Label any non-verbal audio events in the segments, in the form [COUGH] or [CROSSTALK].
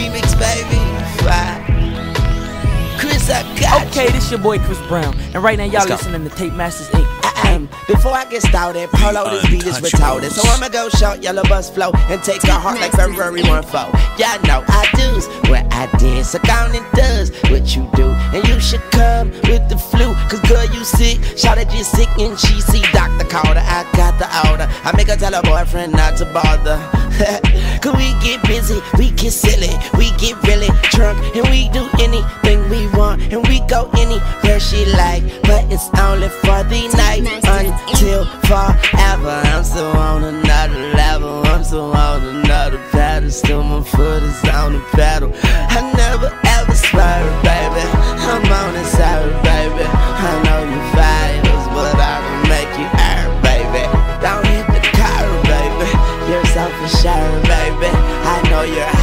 remix, baby. Fire. Chris, I got Okay, you. this your boy Chris Brown, and right now y'all Let's go. listening to Tape Masters Inc. Ahem. Before I get started, Polo, this beat is retarded. So I'ma go short, yellow bus flow, and take a heart like February 1 4. Y'all know I do's what I did, so count and does what you do. And you should come with the flu, cause girl, you sick. Shout at you sick, and she see Dr. Carter. I make her tell her boyfriend not to bother. [LAUGHS] Cause we get busy, we get silly, we get really drunk, and we do anything we want, and we go anywhere she like. But it's only for the night until forever. I'm still on another level, I'm still on another pedal. Still my foot is You're baby. I know you're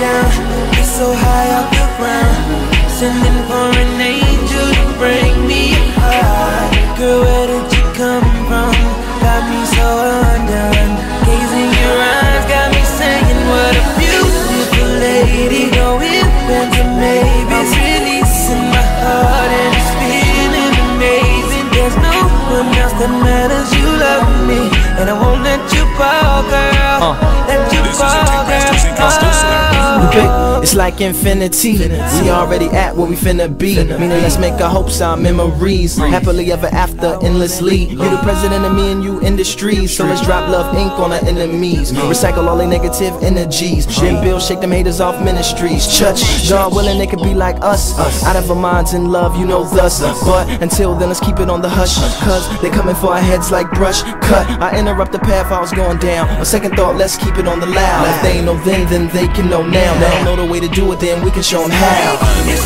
down, it's so high off the ground. Sending for an angel to bring me high. Girl, where did you come from? Got me so undone. Gazing your eyes got me saying, What a beautiful lady. Ifs, ands, or maybes. I'm releasing my heart and it's feeling amazing. There's no one else that matters. You love me, and I won't let you fall, girl. Let you This is a fall, Tape Masters Inc. girl. Exclusive. It's like infinity. We already at where we finna be. Meaning, let's make our hopes our memories. Happily ever after, endlessly. You the president of me and you industries. So let's drop love ink on our enemies. Recycle all their negative energies. Then build, shake them haters off ministries. Church, God willing, they could be like us. Out of our minds in love, you know thus. But until then, let's keep it on the hush. Cause they coming for our heads like brush cut. I interrupt the path I was going down. A second thought, let's keep it on the loud. If they know then, then they can know now. They don't know the way to do it, then we can show them how.